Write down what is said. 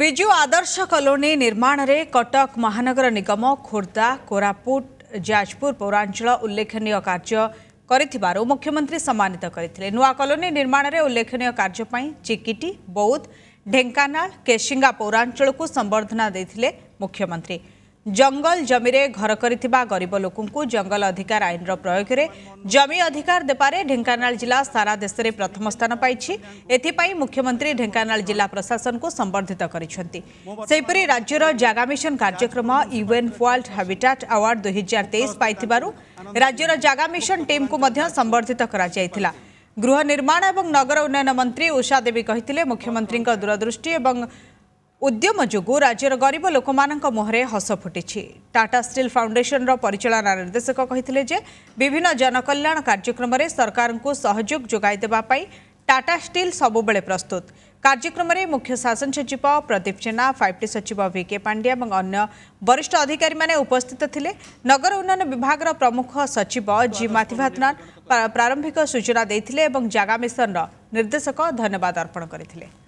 ବିଜୁ ଆଦର୍ଶ colony ନିର୍ମାଣରେ କଟକ ମହାନଗର ନିଗମ ଖୋର୍ଦ୍ଧା କୋରାପୁଟ ଯାଜପୁର ପୌରାଞ୍ଚଳ ଉଲ୍ଲେଖନୀୟ କାର୍ଯ୍ୟ କରିଥିବାରୁ ମୁଖ୍ୟମନ୍ତ୍ରୀ ସମ୍ମାନିତ କରିଥିଲେ ନୂଆ କଲୋନୀ ନିର୍ମାଣରେ ଉଲ୍ଲେଖନୀୟ କାର୍ଯ୍ୟ ପାଇଁ ଚିକିଟି ବୌଦ୍ଧ ଢେଙ୍କାନାଳ କେସିଙ୍ଗା ପୌରାଞ୍ଚଳକୁ ସମ୍ବର୍ଦ୍ଧନା ଦେଇଥିଲେ ମୁଖ୍ୟମନ୍ତ୍ରୀ जंगल जमीरे घर करितीबा गरीब लोकंकु जंगल अधिकार আইনৰ প্ৰয়োগৰে জমি অধিকাৰ দেপારે ঢেকানাল জিলা সারা দেশৰে প্ৰথম স্থান পাইছি এতি পই মুখ্যমন্ত্ৰী ঢেকানাল জিলা প্ৰশাসনক সম্বৰ্ধিত কৰিছন্তি সেইপৰি ৰাজ্যৰ জাগা মিশন কাৰ্যক্ৰম ইভেন ফ'ৰ্ট Habitats Award 2023 পাইতিবাৰু ৰাজ্যৰ জাগা মিশন টিমক মধ্য সম্বৰ্ধিত কৰা হৈছিল গৃহ নিৰ্মাণ আৰু নগৰ উন্নয়ন মন্ত্রী ঊষা দেৱী কহিtile মুখ্যমন্ত্ৰীৰ দূৰদৰ্ষ্টি আৰু ଉଦ୍ୟମ ଯୋଗୁଁ ରାଜ୍ୟର ଗରିବ ଲୋକମାନଙ୍କ ମୁହଁରେ ହସ ଫୁଟିଛି ଟାଟା ଷ୍ଟିଲ୍ ଫାଉଣ୍ଡେସନର ପରିଚାଳନା ନିର୍ଦ୍ଦେଶକ କହିଥିଲେ ଯେ ବିଭିନ୍ନ ଜନକଲ୍ୟାଣ କାର୍ଯ୍ୟକ୍ରମରେ ସରକାରଙ୍କୁ ସହଯୋଗ ଯୋଗାଇ ଦେବା ପାଇଁ ଟାଟା ଷ୍ଟିଲ୍ ସବୁବେଳେ ପ୍ରସ୍ତୁତ କାର୍ଯ୍ୟକ୍ରମରେ ମୁଖ୍ୟ ଶାସନ ସଚିବ ପ୍ରଦୀପ ଜେନା ଫାଇଭ୍ଟି ସଚିବ ଭିକେ ପାଣ୍ଡିଆ ଏବଂ ଅନ୍ୟ ବରିଷ୍ଠ ଅଧିକାରୀମାନେ ଉପସ୍ଥିତ ଥିଲେ ନଗର ଉନ୍ନୟନ ବିଭାଗର ପ୍ରମୁଖ ସଚିବ ଜି ମାଥିଭାତନାନ ପ୍ରାରମ୍ଭିକ ସୂଚନା ଦେଇଥିଲେ ଏବଂ ଜାଗା ମିଶନର ନିର୍ଦ୍ଦେଶକ ଧନ୍ୟବାଦ ଅର୍ପଣ କରିଥିଲେ